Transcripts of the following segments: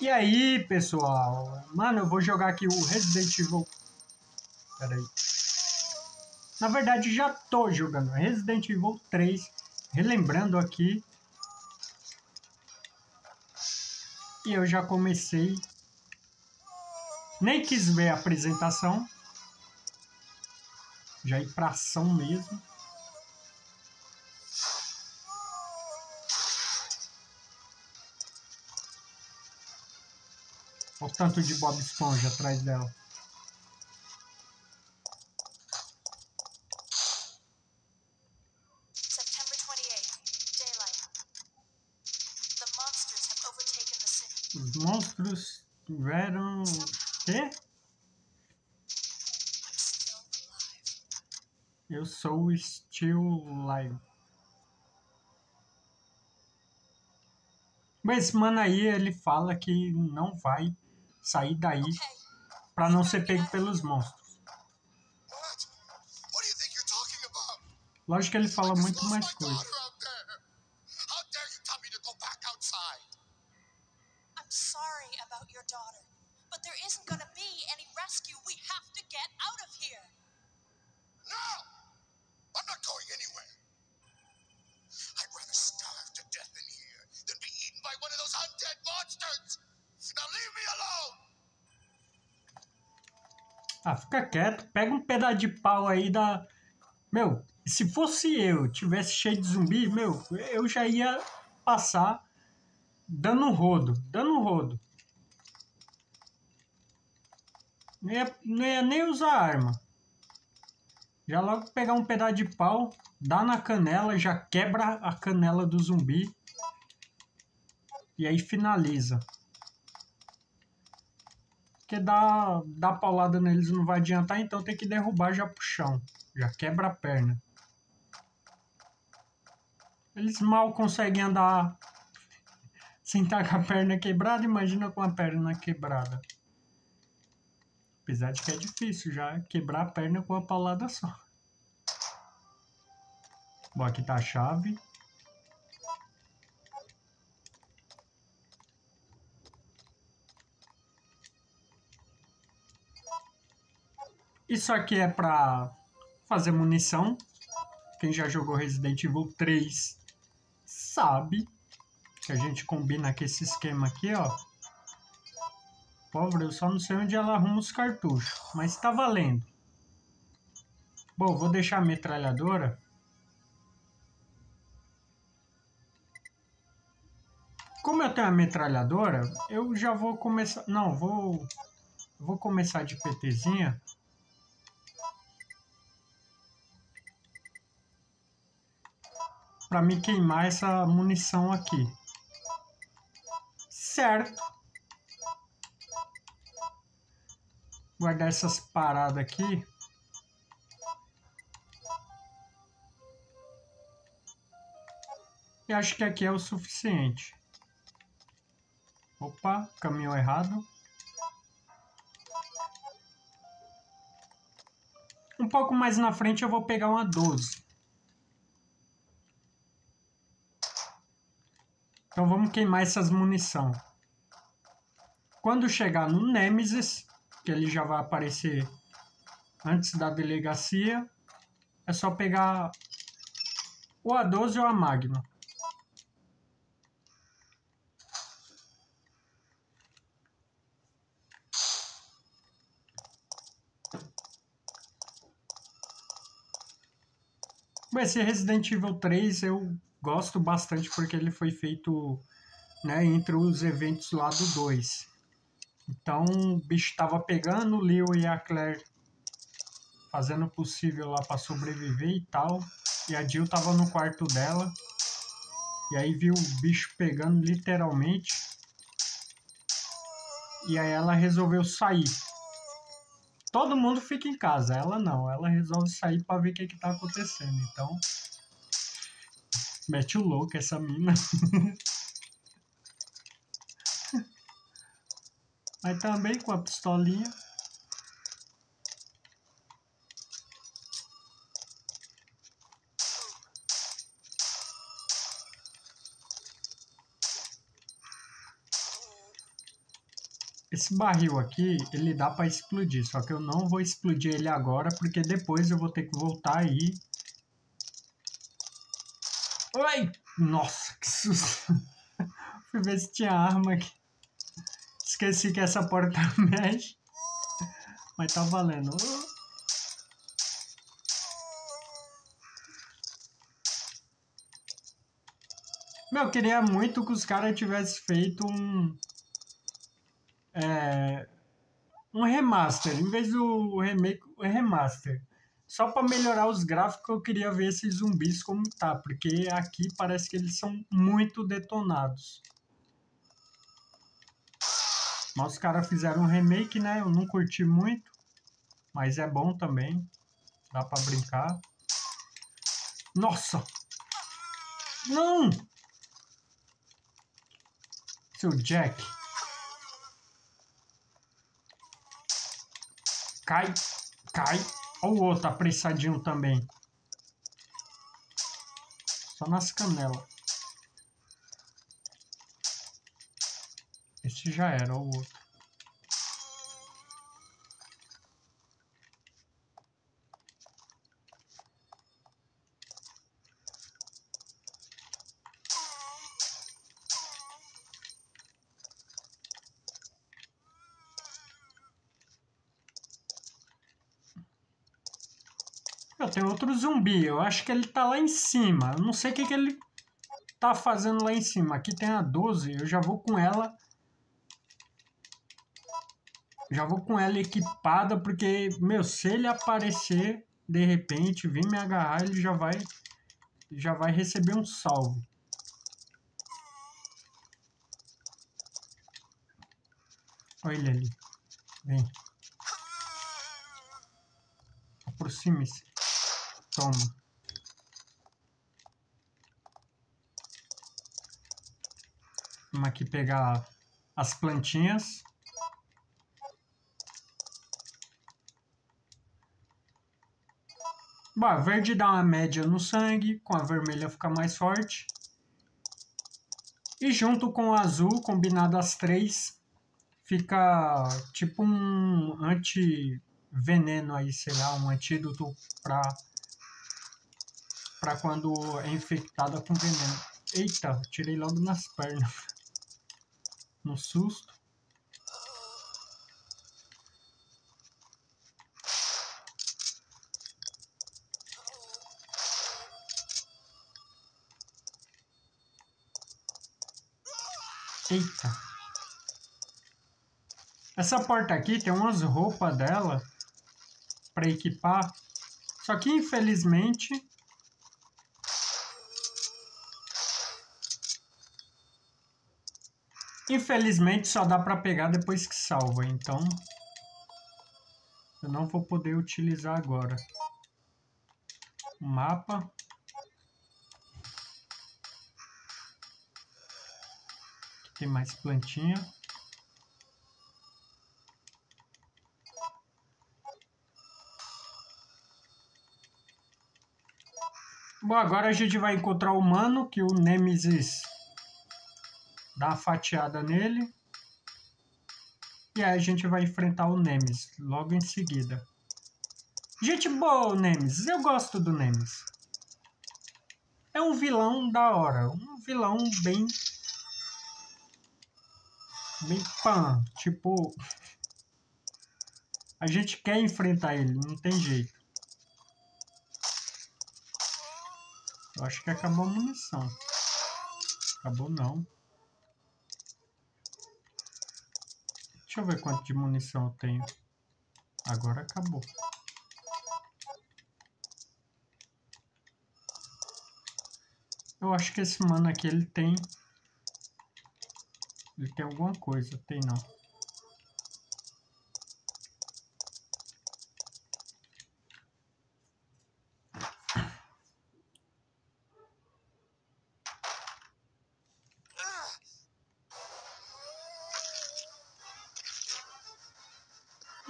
E aí, pessoal? Mano, eu vou jogar aqui o Resident Evil. Pera. Na verdade, já tô jogando Resident Evil 3. Relembrando aqui. E eu já comecei. Nem quis ver a apresentação. Já ir pra ação mesmo. Olha o tanto de Bob Esponja atrás dela. September 28th, daylight. The monsters have overtaken the city. Os monstros tiveram. Quê? Still. Eu sou o Steel Live. Mas esse mano aí, ele fala que não vai sair daí Okay, pra não ser pego pelos monstros. Lógico que ele fala muito mais coisa. Ah, fica quieto. Pega um pedaço de pau aí da. Meu, se fosse eu, tivesse cheio de zumbi, meu, eu já ia passar dando um rodo, dando um rodo. Não ia, não ia nem usar arma. Já logo pegar um pedaço de pau, dá na canela, já quebra a canela do zumbi. E aí finaliza. Porque dar, dar paulada neles não vai adiantar, então tem que derrubar já pro chão. Já quebra a perna. Eles mal conseguem andar sem estar com a perna quebrada, imagina com a perna quebrada. Apesar de que é difícil já quebrar a perna com uma paulada só. Bom, aqui tá a chave. Isso aqui é pra fazer munição. Quem já jogou Resident Evil 3 sabe que a gente combina com esse esquema aqui, ó. Pobre, eu só não sei onde ela arruma os cartuchos, mas tá valendo. Bom, vou deixar a metralhadora. Como eu tenho a metralhadora, eu já vou começar. Não, vou. Vou começar de PTzinha. Pra me queimar essa munição aqui. Certo. Guardar essas paradas aqui. E acho que aqui é o suficiente. Opa, caminhou errado. Um pouco mais na frente eu vou pegar uma 12. Então vamos queimar essas munição. Quando chegar no Nemesis, que ele já vai aparecer antes da delegacia, é só pegar ou a 12 ou a Magna. Bom, Esse Resident Evil 3 eu gosto bastante porque ele foi feito né, entre os eventos lá do 2. Então o bicho tava pegando, o Leo e a Claire fazendo o possível lá para sobreviver e tal. E a Jill tava no quarto dela. E aí viu o bicho pegando literalmente. E aí ela resolveu sair. Todo mundo fica em casa, ela não. Ela resolve sair para ver o que, que tá acontecendo. Então, mete o louco essa mina. Mas também com a pistolinha. Esse barril aqui, ele dá pra explodir, só que eu não vou explodir ele agora, porque depois eu vou ter que voltar aí. Oi! Nossa, que susto! Fui ver se tinha arma aqui. Esqueci que essa porta mexe. Mas tá valendo. Meu, eu queria muito que os caras tivessem feito um. É, um remaster, em vez do remake, o remaster. Só para melhorar os gráficos, eu queria ver esses zumbis como tá, porque aqui parece que eles são muito detonados. Mas os caras fizeram um remake, né? Eu não curti muito, mas é bom também. Dá para brincar. Nossa! Não! Seu Jack. Cai, cai. Olha o outro apressadinho também. Só nas canelas. Esse já era, o outro. Tenho outro zumbi. Eu acho que ele tá lá em cima. Eu não sei o que, que ele tá fazendo lá em cima. Aqui tem a 12. Eu já vou com ela. Já vou com ela equipada. Porque, meu, se ele aparecer de repente, vir me agarrar, ele já vai. Já vai receber um salve. Olha ele ali. Vem. Aproxime-se. Toma. Vamos aqui pegar as plantinhas. Bom, a verde dá uma média no sangue, com a vermelha fica mais forte. E junto com o azul, combinado as três, fica tipo um anti-veneno aí, sei lá, um antídoto para para quando é infectada com veneno. Eita, tirei logo nas pernas. No susto. Eita. Essa porta aqui tem umas roupas dela para equipar. Só que infelizmente Infelizmente só dá para pegar depois que salva, então eu não vou poder utilizar agora. Mapa. Aqui tem mais plantinha. Bom, agora a gente vai encontrar o Mano, que o Nemesis dá uma fatiada nele. E aí a gente vai enfrentar o Nemesis logo em seguida. Gente boa, o Nemesis. Eu gosto do Nemesis. É um vilão da hora. Um vilão bem... Bem pan. Tipo... A gente quer enfrentar ele, não tem jeito. Eu acho que acabou a munição. Acabou não. Deixa eu ver quanto de munição eu tenho. Agora acabou. Eu acho que esse mano aqui, ele tem... Ele tem alguma coisa. Tem não.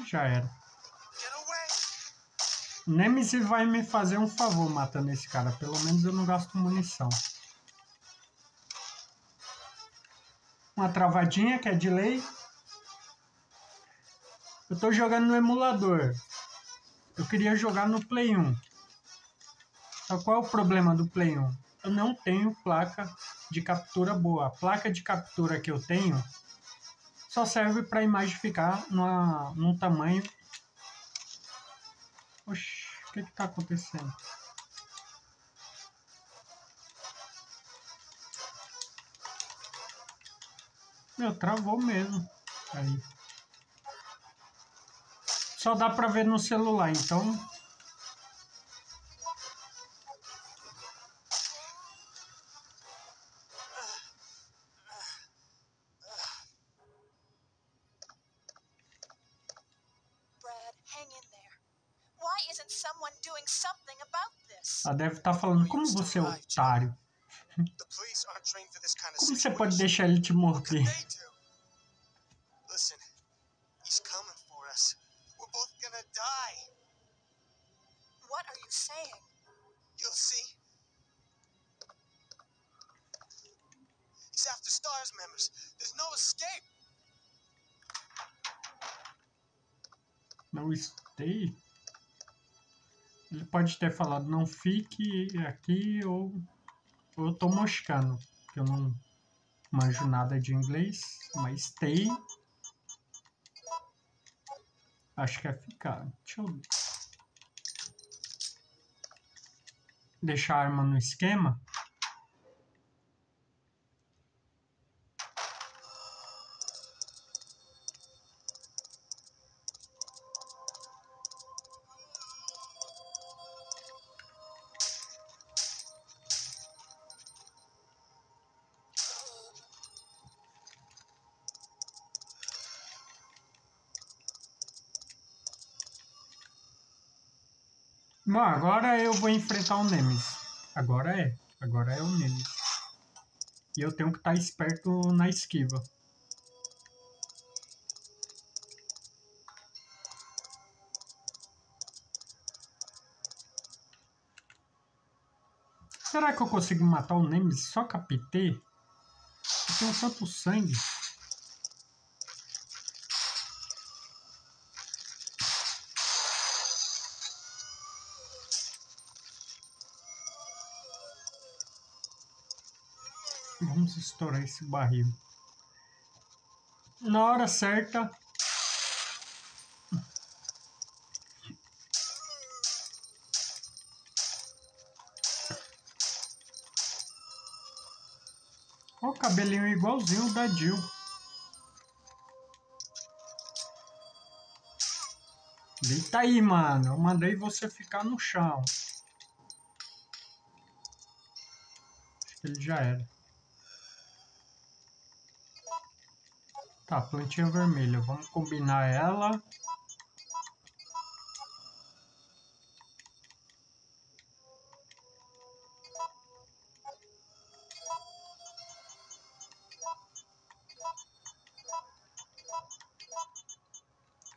Já era. Nemesis vai me fazer um favor matando esse cara. Pelo menos eu não gasto munição. Uma travadinha que é de lei. Eu tô jogando no emulador. Eu queria jogar no Play 1. Só qual é o problema do Play 1? Eu não tenho placa de captura boa. A placa de captura que eu tenho só serve para a imagem ficar numa, num tamanho. Oxi, o que está acontecendo? Meu, travou mesmo. Aí. Só dá pra ver no celular, então. Ela deve estar falando, como você é otário? Como você pode deixar ele te morder? Listen, he's coming for us. We're both gonna die. What are you saying? You'll see. He's after STARS members. There's no escape. Stay? Ele pode ter falado, não fique aqui ou, eu tô moscando. Que eu não manjo nada de inglês, mas stay. Acho que é ficar. Deixa eu. Deixar a arma no esquema. Bom, agora eu vou enfrentar o Nemesis. Agora é. Agora é o Nemesis. E eu tenho que estar esperto na esquiva. Será que eu consigo matar o Nemesis só com a PT? Eu tenho tanto sangue. Estourar esse barril. Na hora certa. O cabelinho igualzinho da Jill. Deita aí, mano. Eu mandei você ficar no chão. Acho que ele já era. Tá, plantinha vermelha. Vamos combinar ela.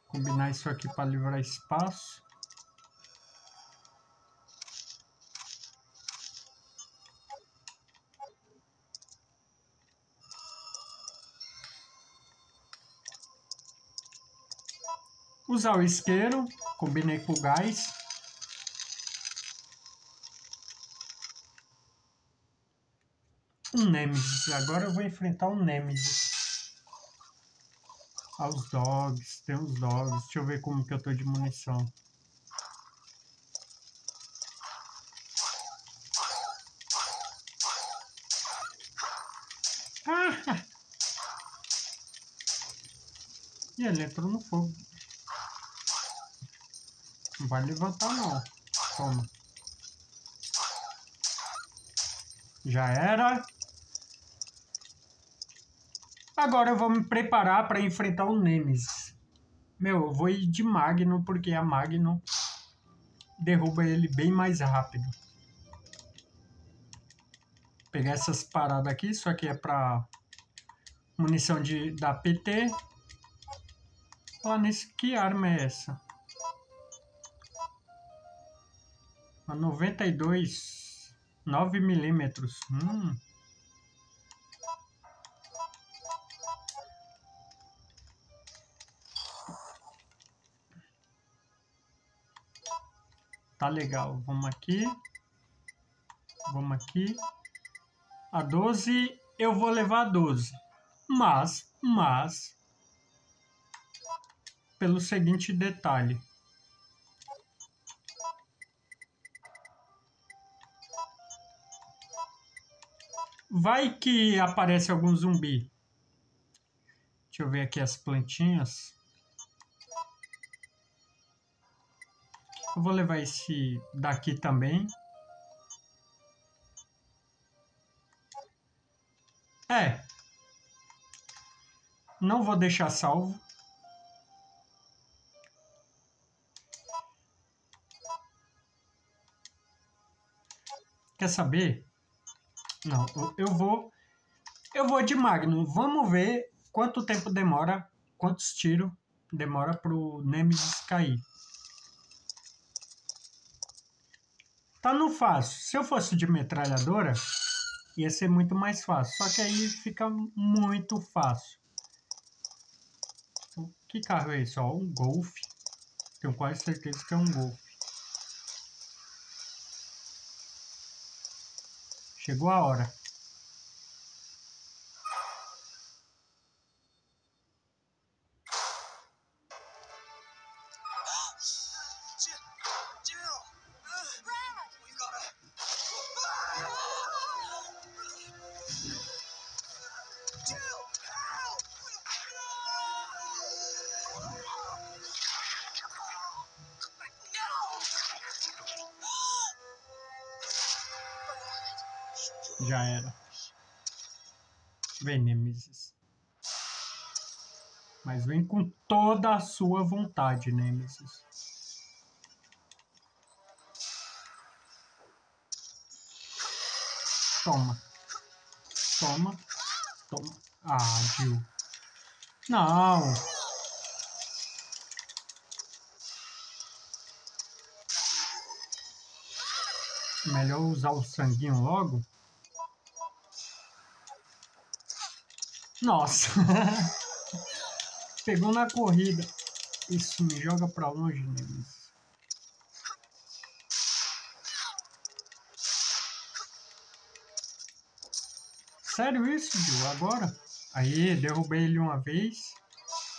Combinar isso aqui para livrar espaço. Usar o isqueiro, combinei com o gás. Um Nemesis, agora eu vou enfrentar um Nemesis. Ah, os dogs, tem os dogs. Deixa eu ver como que eu tô de munição. Ah! E ele entrou no fogo. Não vai levantar não. Toma. Já era. Agora eu vou me preparar para enfrentar o Nemesis. Meu, eu vou ir de Magno porque a Magno derruba ele bem mais rápido. Pegar essas paradas aqui, isso aqui é para munição de da PT. Nesse que arma é essa? A 92, 9 milímetros. Hum. Tá legal. Vamos aqui. Vamos aqui. A 12, eu vou levar a 12. Mas, mas, pelo seguinte detalhe. Vai que aparece algum zumbi. Deixa eu ver aqui as plantinhas. Eu vou levar esse daqui também. É. Não vou deixar salvo. Quer saber? Não, eu vou. Eu vou de Magnum. Vamos ver quanto tempo demora, quantos tiros demora pro Nemesis cair. Tá no fácil. Se eu fosse de metralhadora, ia ser muito mais fácil. Só que aí fica muito fácil. Que carro é esse? Ó, um Golf. Tenho quase certeza que é um Golf. Chegou a hora. Vem com toda a sua vontade, Nemesis. Toma. Toma. Toma. Ah, Jill. Não. Melhor usar o sanguinho logo. Nossa. Pegou na corrida. Isso me joga pra longe, Nemesis. Sério isso, Jill? Agora? Aí, derrubei ele uma vez.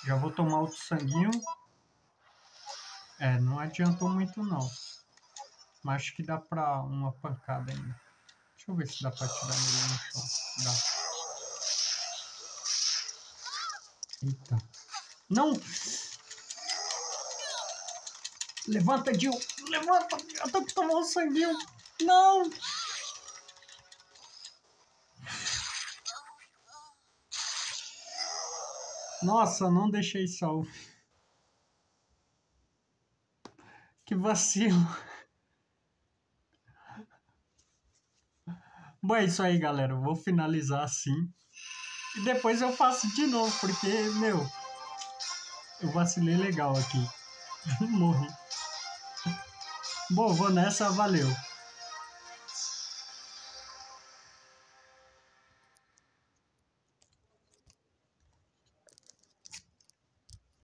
Já vou tomar outro sanguinho. É, não adiantou muito não. Mas acho que dá pra uma pancada ainda. Deixa eu ver se dá pra tirar ele no chão. Dá. Eita. Não! Levanta, Jill! Levanta! Eu tô que tomar um sanguinho! Não! Nossa, não deixei salvo. Que vacilo. Bom, é isso aí, galera. Eu vou finalizar assim. E depois eu faço de novo, porque, meu, eu vacilei legal aqui. Morri. Bom, vou nessa, valeu.